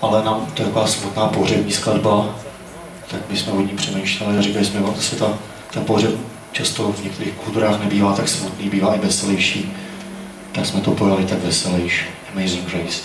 ale nám to je taková smutná pohřební skladba, tak my jsme o ní přemýšleli a říkali jsme, no, že ta, ten pohřeb často v některých kulturách nebývá tak smutný, bývá i veselější, tak jsme to pojali tak veselější. Amazing Grace.